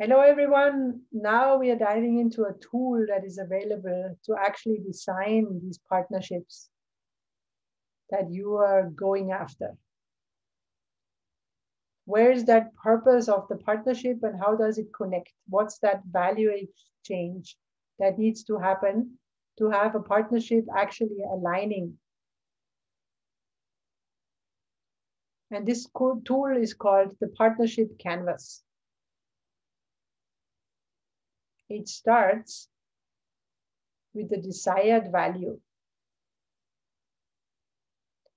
Hello, everyone. Now we are diving into a tool that is available to actually design these partnerships that you are going after. Where is that purpose of the partnership and how does it connect? What's that value exchange that needs to happen to have a partnership actually aligning? And this tool is called the Partnership Canvas. It starts with the desired value.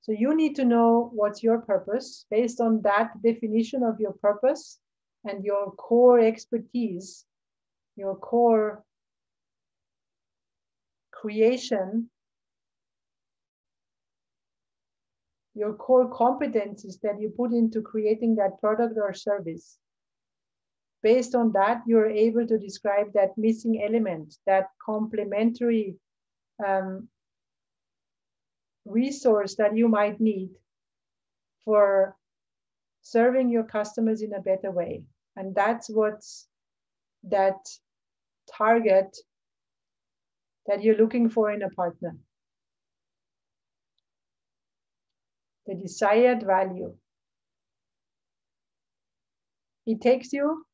So you need to know what's your purpose based on that definition of your purpose and your core expertise, your core creation, your core competencies that you put into creating that product or service based on that, you're able to describe that missing element, that complementary um, resource that you might need for serving your customers in a better way. And that's what's that target that you're looking for in a partner. The desired value. It takes you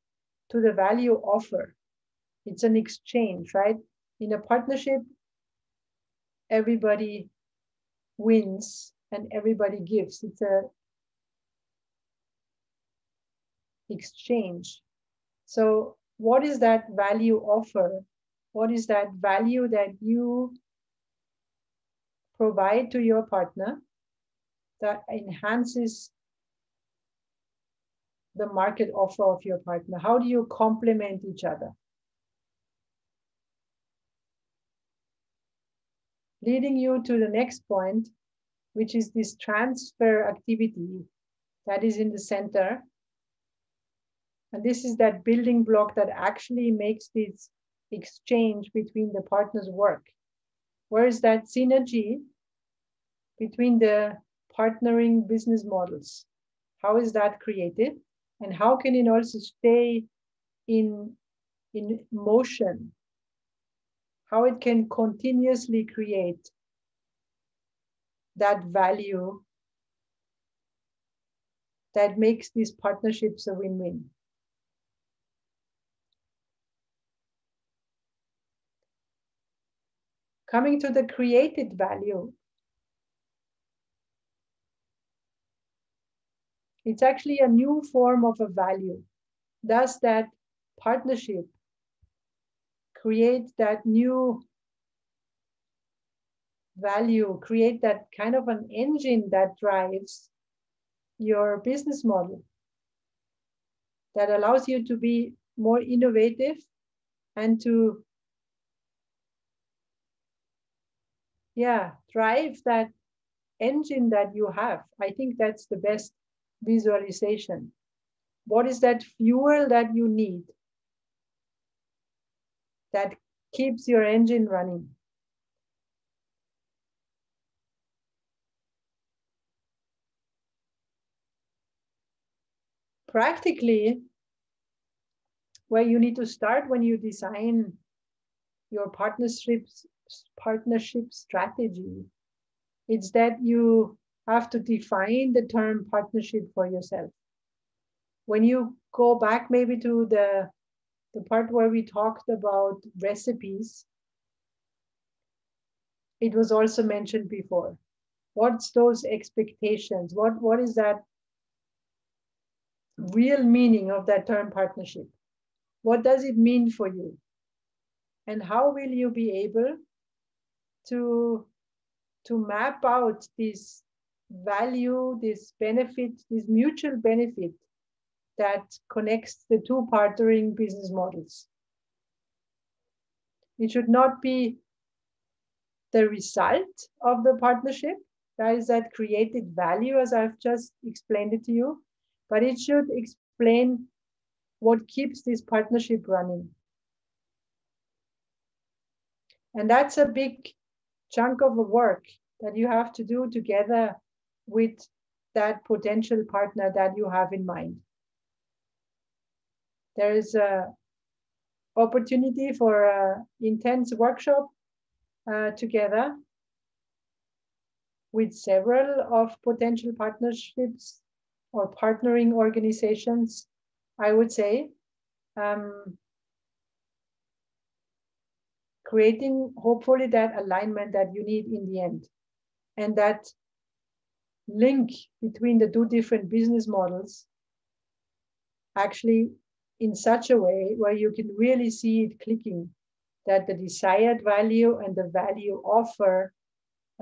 to the value offer. It's an exchange, right? In a partnership, everybody wins and everybody gives. It's a exchange. So what is that value offer? What is that value that you provide to your partner that enhances the market offer of your partner? How do you complement each other? Leading you to the next point, which is this transfer activity that is in the center. And this is that building block that actually makes this exchange between the partners work. Where is that synergy between the partnering business models? How is that created? And how can it also stay in in motion? How it can continuously create that value that makes these partnerships a win-win? Coming to the created value It's actually a new form of a value. Does that partnership create that new value, create that kind of an engine that drives your business model, that allows you to be more innovative and to yeah drive that engine that you have i think that's the best visualization. What is that fuel that you need that keeps your engine running? Practically, where you need to start when you design your partnerships partnership strategy, it's that you have to define the term partnership for yourself. When you go back maybe to the, the part where we talked about recipes, it was also mentioned before. What's those expectations? What, what is that real meaning of that term partnership? What does it mean for you? And how will you be able to, to map out these value this benefit, this mutual benefit that connects the two partnering business models. It should not be the result of the partnership, that is that created value, as I've just explained it to you, but it should explain what keeps this partnership running. And that's a big chunk of the work that you have to do together with that potential partner that you have in mind. there is a opportunity for an intense workshop uh, together with several of potential partnerships or partnering organizations, I would say. Um, creating hopefully that alignment that you need in the end and that link between the two different business models actually in such a way where you can really see it clicking that the desired value and the value offer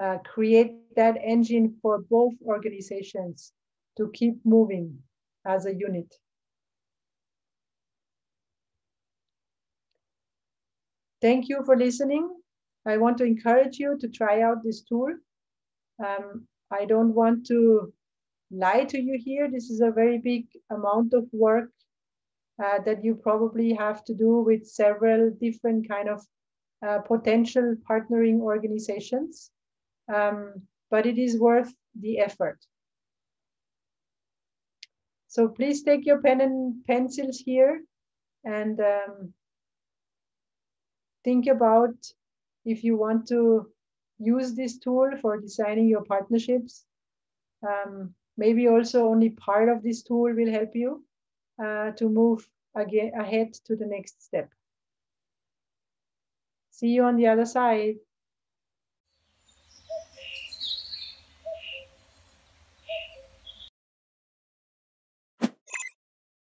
uh, create that engine for both organizations to keep moving as a unit. Thank you for listening. I want to encourage you to try out this tool. Um, I don't want to lie to you here. This is a very big amount of work uh, that you probably have to do with several different kind of uh, potential partnering organizations, um, but it is worth the effort. So please take your pen and pencils here and um, think about if you want to use this tool for designing your partnerships. Um, maybe also only part of this tool will help you uh, to move again ahead to the next step. See you on the other side.